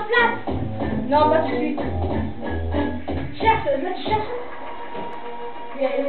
place Non, pas tout de suite. Cherche, là tu cherches. Oui, allez,